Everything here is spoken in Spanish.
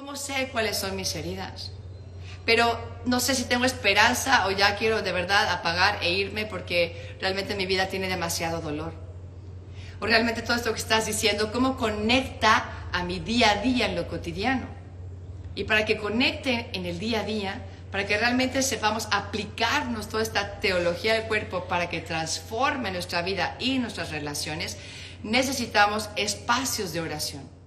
¿Cómo sé cuáles son mis heridas? Pero no sé si tengo esperanza o ya quiero de verdad apagar e irme porque realmente mi vida tiene demasiado dolor. O realmente todo esto que estás diciendo, ¿cómo conecta a mi día a día en lo cotidiano? Y para que conecte en el día a día, para que realmente sepamos aplicarnos toda esta teología del cuerpo para que transforme nuestra vida y nuestras relaciones, necesitamos espacios de oración.